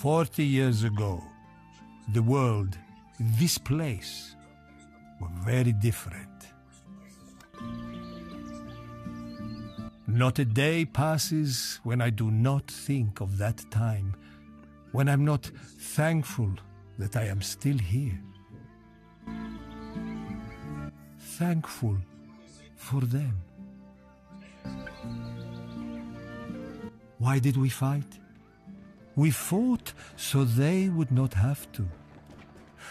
Forty years ago, the world, this place, were very different. Not a day passes when I do not think of that time, when I'm not thankful that I am still here. Thankful for them. Why did we fight? We fought so they would not have to.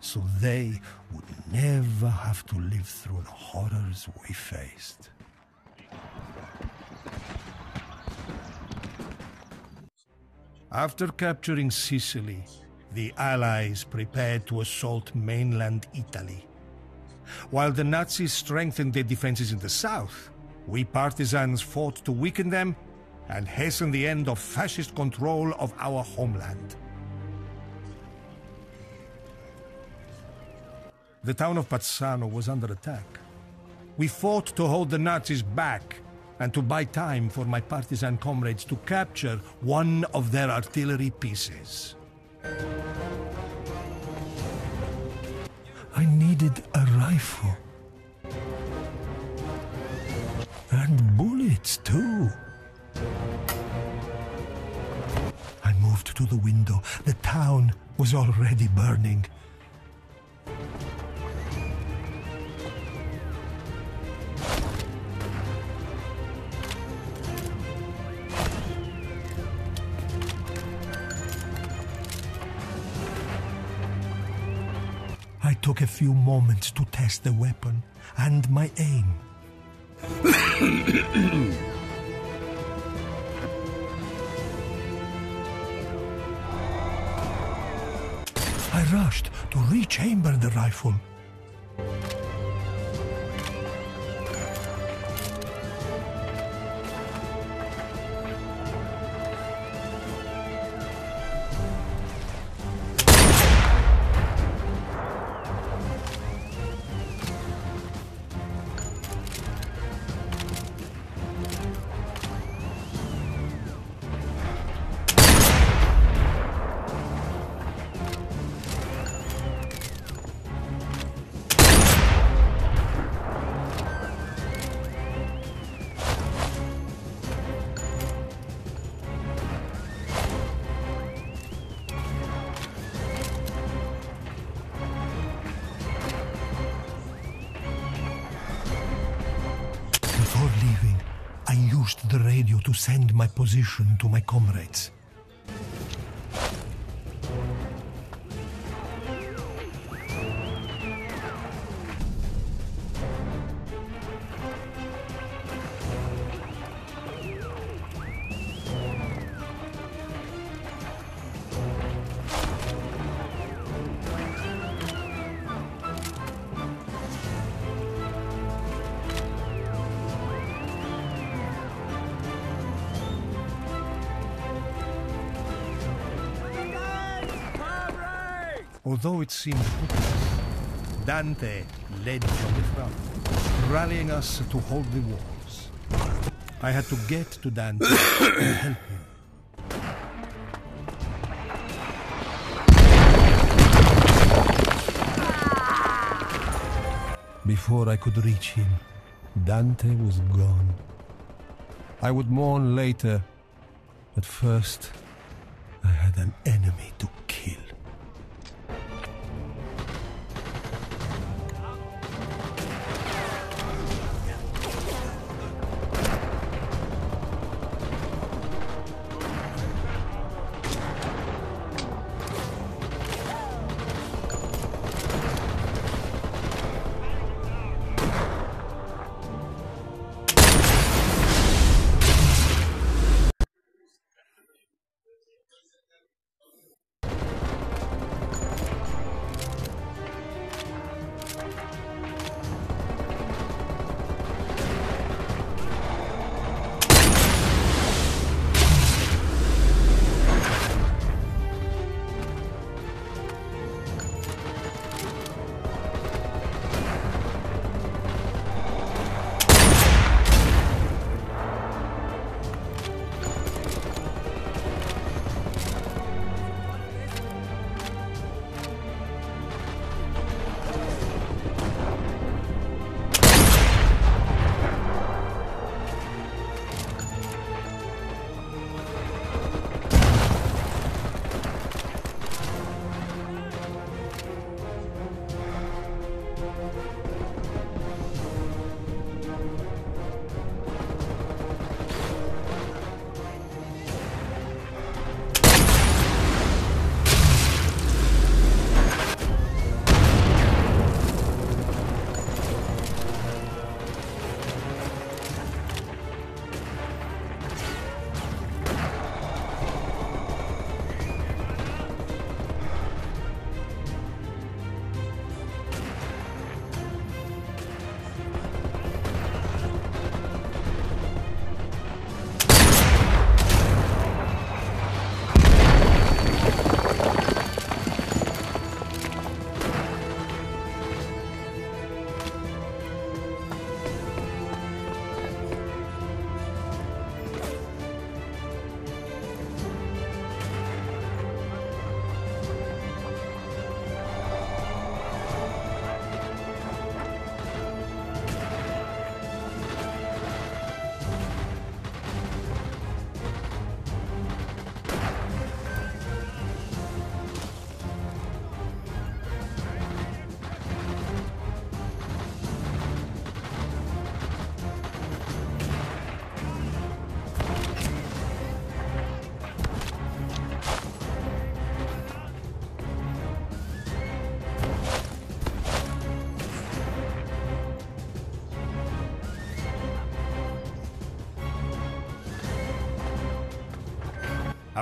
So they would never have to live through the horrors we faced. After capturing Sicily, the Allies prepared to assault mainland Italy. While the Nazis strengthened their defenses in the south, we partisans fought to weaken them and hasten the end of fascist control of our homeland. The town of Pazzano was under attack. We fought to hold the Nazis back and to buy time for my partisan comrades to capture one of their artillery pieces. I needed a rifle. And bullets, too. To the window. The town was already burning. I took a few moments to test the weapon and my aim. Rushed to rechamber the rifle. Leaving, I used the radio to send my position to my comrades. Although it seemed hopeless, Dante led from the front, rallying us to hold the walls. I had to get to Dante and help him. Before I could reach him, Dante was gone. I would mourn later, but first, I had an enemy to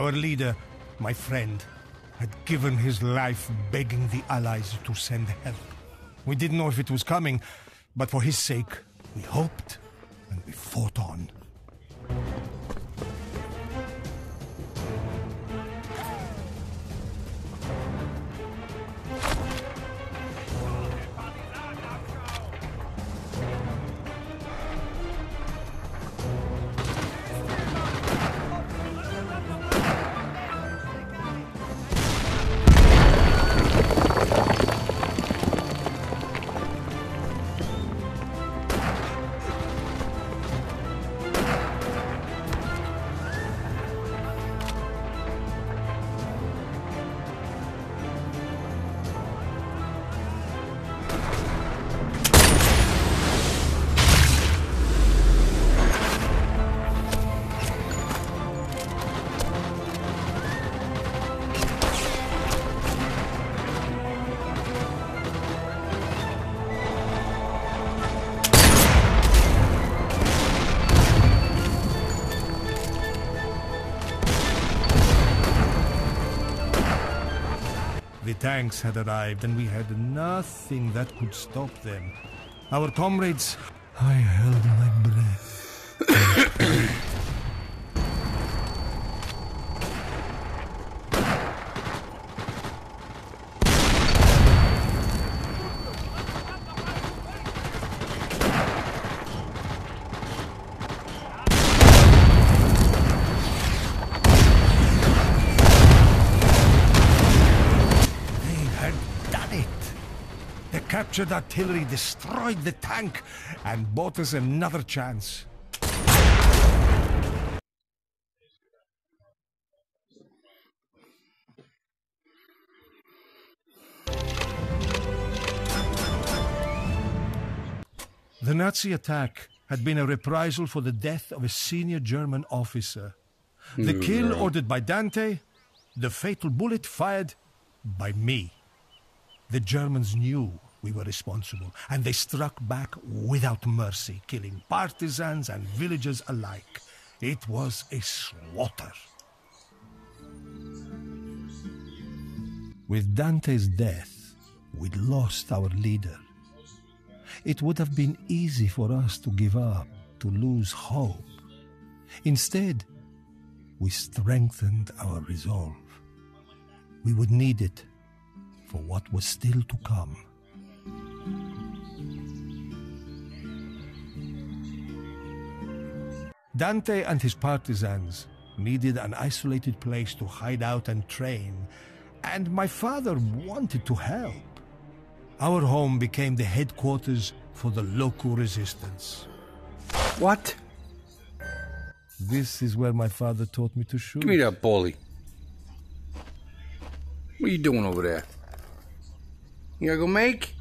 Our leader, my friend, had given his life begging the Allies to send help. We didn't know if it was coming, but for his sake, we hoped and we fought on. Tanks had arrived, and we had nothing that could stop them. Our comrades. I held my breath. They had done it. The captured artillery destroyed the tank and bought us another chance. The Nazi attack had been a reprisal for the death of a senior German officer. The hmm, kill ordered by Dante, the fatal bullet fired by me. The Germans knew we were responsible, and they struck back without mercy, killing partisans and villagers alike. It was a slaughter. With Dante's death, we'd lost our leader. It would have been easy for us to give up, to lose hope. Instead, we strengthened our resolve. We would need it for what was still to come. Dante and his partisans needed an isolated place to hide out and train, and my father wanted to help. Our home became the headquarters for the local resistance. What? This is where my father taught me to shoot. Give me that bully. What are you doing over there? You gotta go make?